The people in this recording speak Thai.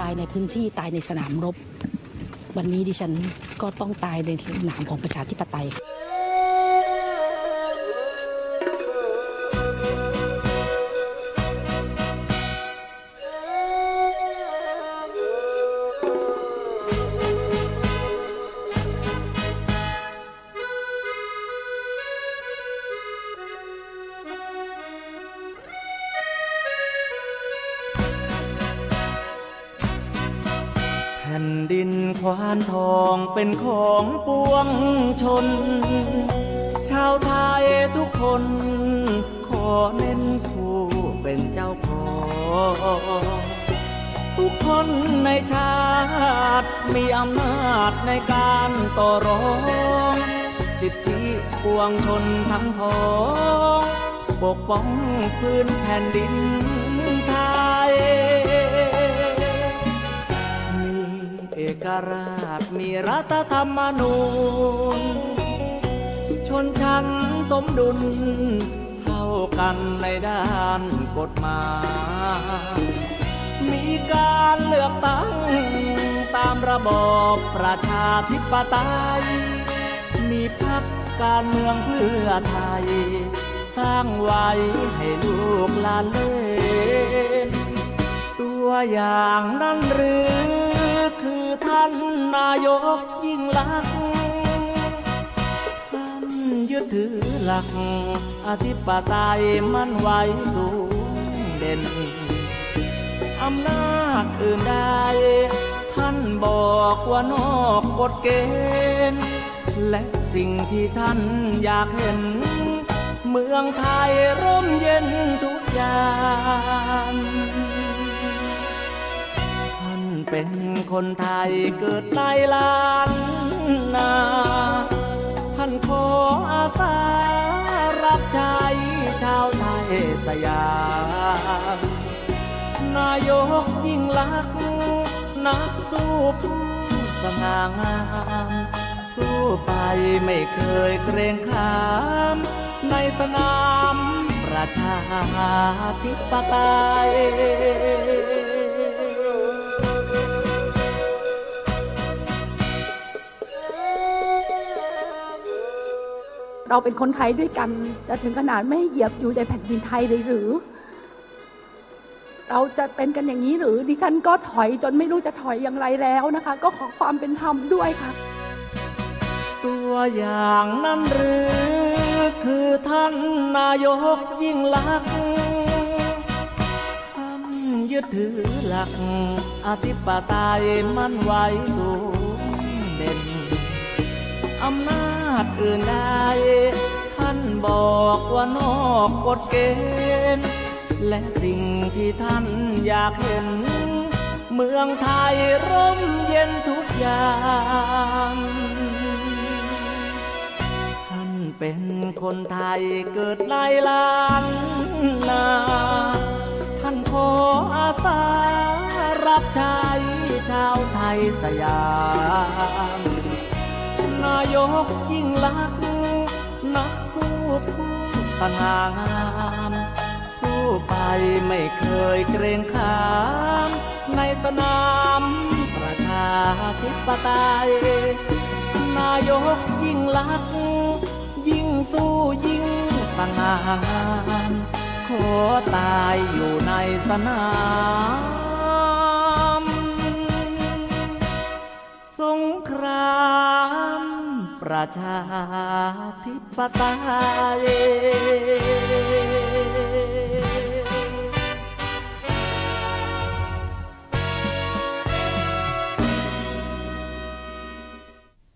ตายในพื้นที่ตายในสนามรบ วันนี้ดิฉันก็ต้องตายในนามของประชาธิปไตย ดินควานทองเป็นของปวงชน ชาวไทยทุกคน ขอเน้นผู้เป็นเจ้าของทุกคนในชาติมีอำนาจในการต่อรอง สิทธิปวงชนทั้งพ้องปกป้องพื้นแผ่นดินไทย อกราชมีรัฐธรรมนูญ ชนชั้นสมดุล เท่ากันในด้านกฎหมาย มีการเลือกตั้ง ตามระบอบประชาธิปไตย มีพักการเมืองเพื่อไทย สร้างไว้ให้ลูกหลานเล่น ตัวอย่างนั้นหรือคือ ท่านนายกยิ่งลักษณ์ท่านยึดถือหลัก อธิปไตยมันไว้สูงเด่น อำนาจอื่นใดท่านบอกว่านอกกฎเกณฑ์ และสิ่งที่ท่านอยากเห็น เมืองไทยร่มเย็นทุกอย่าง เป็นคนไทยเกิดในล้านนา ท่านขออาสารับใช้ชาวไทยสยาม นายกยิ่งลักษณ์นักสู้ผู้สง่างาม สู้ไปไม่เคยเกรงขาม ในสนามประชาธิปไตย เราเป็นคนไทยด้วยกัน จะถึงขนาดไม่เหยียบอยู่ในแผ่นดินไทยเลยหรือ เราจะเป็นกันอย่างนี้หรือดิฉันก็ถอยจนไม่รู้จะถอยอย่างไรแล้วนะคะ ก็ขอความเป็นธรรมด้วยค่ะ ตัวอย่างนั้นหรือ คือท่านนายกยิ่งลักษณ์ท่านยึดถือหลัก อธิปไตยมั่นไว้สูงเด่น อำนาจอื่นใด บอกว่านอกกฎเกณฑ์ และสิ่งที่ท่านอยากเห็น เมืองไทยร่มเย็นทุกอย่างท่านเป็นคนไทยเกิดในล้านนา ท่านขออาสารับใช้ชาวไทยสยาม นายกยิ่งลักษ นักสู้ผู้สง่างามสู้ไปไม่เคยเกรงขาม ในสนามประชาธิปไตยนายกยิ่งลัก ยิ่งสู้ยิ่งสง่างามขอตายอยู่ในสนาม ประชาธิปไตย